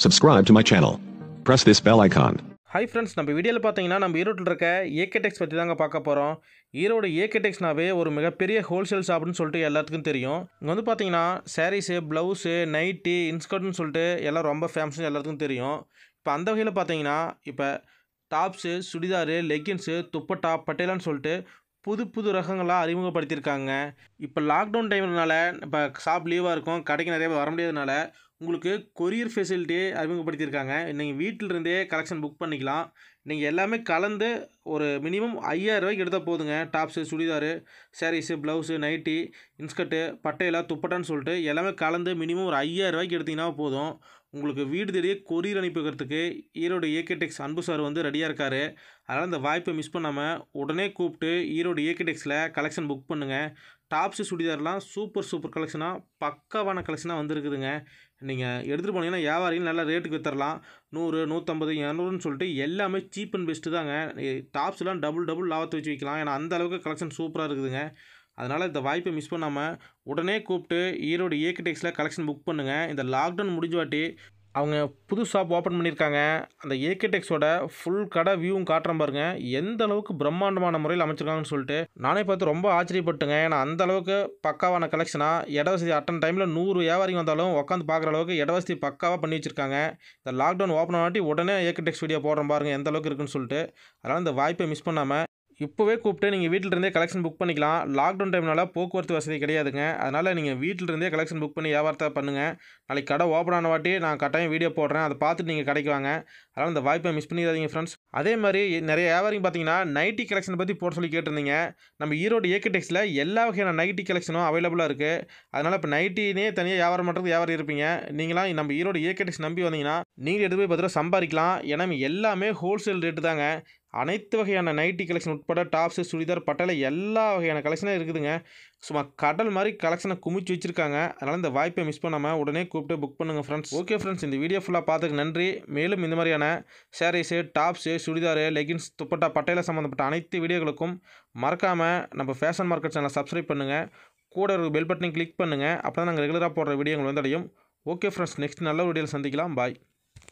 Subscribe to my channel. Press this bell icon. Hi friends நம்ம வீடியோவில் பார்த்தீங்கன்னா நம்ம ஈரோட்டில் இருக்க ஏகேடெக்ஸ் பற்றி தாங்க பார்க்க போகிறோம் ஈரோடு ஏகேடெக்ஸ்னாவே ஒரு மிகப்பெரிய ஹோல்சேல் ஷாப்னு சொல்லிட்டு எல்லாத்துக்கும் தெரியும் இங்கே வந்து பார்த்தீங்கன்னா சாரீஸு ப்ளவுஸு நைட்டி இன்ஸ்கர்ட்னு சொல்லிட்டு எல்லாம் ரொம்ப ஃபேமஸ்னு எல்லாத்துக்கும் தெரியும் இப்போ அந்த வகையில் பார்த்தீங்கன்னா இப்போ டாப்ஸு சுடிதாரு லெக்கின்ஸு துப்பட்டா பட்டேலான்னு சொல்லிட்டு புது புது ரகங்களாக அறிமுகப்படுத்தியிருக்காங்க. இப்போ லாக்டவுன் டைம்னால இப்போ ஷாப் லீவாக இருக்கும் கடைக்கு நிறைய பேர் வர முடியாதனால உங்களுக்கு கொரியர் ஃபெசிலிட்டி அறிமுகப்படுத்தியிருக்காங்க. நீங்கள் வீட்டிலிருந்தே கலெக்ஷன் புக் பண்ணிக்கலாம். நீங்கள் எல்லாமே கலந்து ஒரு மினிமம் ஐயாயிரரூவாய்க்கு எடுத்தால் போதுங்க. Tops churidar saris blouse nightie inskirt பட்டையெல்லாம் துப்பட்டான்னு சொல்லிட்டு எல்லாமே கலந்து மினிமம் ஒரு ஐயாயிரம் ரூபாய்க்கு எடுத்தீங்கன்னா போதும். உங்களுக்கு வீடு தேடியே கொரியர் அனுப்பிக்கிறதுக்கு ஈரோடு ஏகேடெக்ஸ் அன்பு சார் வந்து ரெடியாக இருக்கார். அதனால் அந்த வாய்ப்பை மிஸ் பண்ணாமல் உடனே கூப்பிட்டு ஈரோடு ஏகேடெக்ஸில் கலெக்ஷன் புக் பண்ணுங்கள் டாப்ஸு சுடிதார்லாம் சூப்பர் சூப்பர் கலெக்ஷனாக பக்காவான கலெக்ஷனாக வந்திருக்குதுங்க. நீங்கள் எடுத்துகிட்டு போனீங்கன்னா வியாபாரியும் நல்லா ரேட்டுக்கு வித்தரலாம். நூறு நூற்றம்பது இரநூறுன்னு சொல்லிட்டு எல்லாமே சீப் அண்ட் பெஸ்ட்டு தாங்க. டாப்ஸ்லாம் டபுள் டபுள் லாபத்தை வச்சு விற்கலாம் ஏன்னா அந்த அளவுக்கு கலெக்ஷன் சூப்பராக இருக்குதுங்க. அதனால் இந்த வாய்ப்பை மிஸ் பண்ணாமல் உடனே கூப்பிட்டு ஈரோடு ஏகடெக்ஸில் கலெக்ஷன் புக் பண்ணுங்கள் இந்த லாக்டவுன் முடிஞ்ச வாட்டி அவங்க புது ஷாப் ஓப்பன் பண்ணியிருக்காங்க அந்த ஏகேடெக்ஸோட ஃபுல் கடை வியூவும் காட்டுறேன் பாருங்க. எந்த அளவுக்கு பிரம்மாண்டமான முறையில் அமைச்சிருக்காங்கன்னு சொல்லிட்டு நானே பார்த்து ரொம்ப ஆச்சரியப்பட்டுங்க. ஏன்னா அந்த அளவுக்கு பக்காவான கலெக்ஷனாக இடவசதி அட்டன் டைமில் நூறு வியாபாரிங்க வந்தாலும் உட்காந்து பார்க்குற அளவுக்கு இட வசதி பக்காவாக பண்ணி வச்சுருக்காங்க. இந்த லாக்டவுன் ஓப்பன் ஆட்டி உடனே ஏகேடெக்ஸ் வீடியோ போடுறேன் பாருங்கள் எந்த அளவுக்கு இருக்குன்னு சொல்லிட்டு. அதனால் இந்த வாய்ப்பை மிஸ் பண்ணாமல் இப்போவே கூப்பிட்டு நீங்கள் வீட்டில் இருந்தே கலெக்ஷன் புக் பண்ணிக்கலாம் லாக்டவுன் டைம்னால போக்குவரத்து வசதி கிடையாதுங்க. அதனால் நீங்கள் வீட்டில் இருந்தே கலெக்ஷன் புக் பண்ணி வியாபாரத்தை பண்ணுங்கள் நாளைக்கு கடை ஓப்பன் ஆன வாட்டி நான் கட்டாயம் வீடியோ போடுறேன். அதை பார்த்துட்டு நீங்கள் கடைக்கு வாங்க. அதனால் அந்த வாய்ப்பை மிஸ் பண்ணிடாதீங்க ஃப்ரெண்ட்ஸ் அதே மாதிரி நிறைய வியாபாரிங்க பார்த்தீங்கன்னா நைட்டி கலெக்ஷன் பற்றி போட சொல்லி கேட்டிருந்தீங்க. நம்ம ஈரோடு ஏகடெக்ஸில் எல்லா வகையான நைட்டி கலெக்ஷனும் அவைலபிளாக இருக்குது அதனால் இப்போ நைட்டினே தனியாக வியாபாரம் பண்ணுறது வியாபாரம் இருப்பீங்க. நீங்களாம் நம்ம ஈரோடு ஏகடெக்ஸ் நம்பி வந்தீங்கன்னா நீங்கள் எடுத்து போய் பத்திரம் சம்பாதிக்கலாம். ஏன்னா எல்லாமே ஹோல்சேல் ரேட்டு தாங்க. அனைத்து வகையான நைட்டி கலெக்ஷன் உட்பட டாப்ஸு சுடிதார் பட்டலை எல்லா வகையான கலெக்ஷனும் இருக்குதுங்க. சும்மா கடல் மாதிரி கலெக்ஷனை குமிச்சு வச்சுருக்காங்க. அதனால் இந்த வாய்ப்பை மிஸ் பண்ணாமல் உடனே கூப்பிட்டு புக் பண்ணுங்கள் ஃப்ரெண்ட்ஸ் ஓகே ஃப்ரெண்ட்ஸ் இந்த வீடியோ ஃபுல்லாக பார்த்துக்கு நன்றி. மேலும் இந்த மாதிரியான saris tops churidar leggings dupatta பட்டையில் சம்மந்தப்பட்ட அனைத்து வீடியோகளுக்கும் மறக்காமல் நம்ம ஃபேஷன் மார்க்கெட் சேனலை சப்ஸ்கிரைப் பண்ணுங்கள் கூட ஒரு பெல் பட்டனையும் கிளிக் பண்ணுங்கள் அப்போ தான் நாங்கள் ரெகுலராக போடுற வீடியோங்கள் வந்து அடையும். ஓகே ஃப்ரெண்ட்ஸ் நெக்ஸ்ட் நல்ல வீடியோவில் சந்திக்கலாம். பாய்